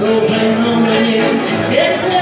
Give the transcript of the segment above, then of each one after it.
Служим мы ну, мне сердце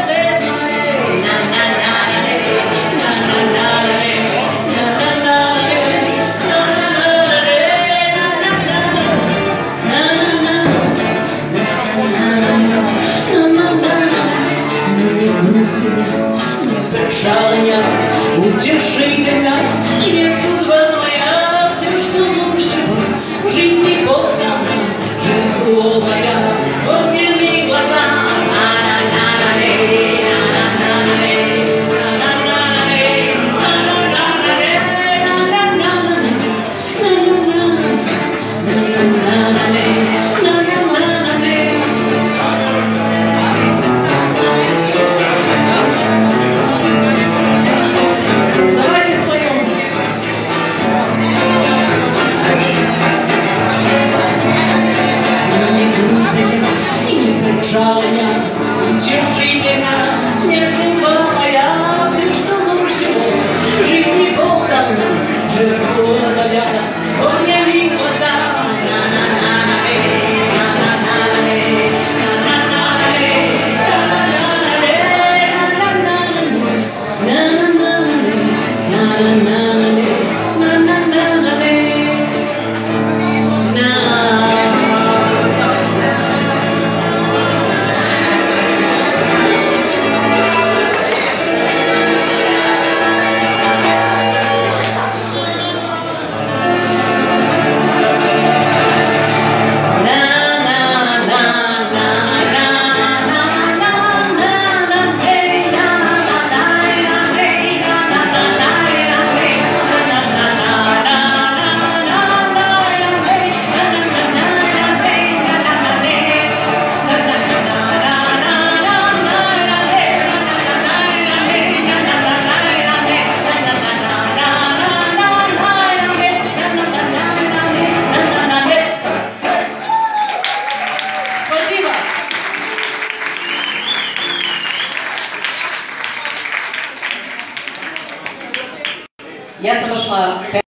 坚持 Я обошла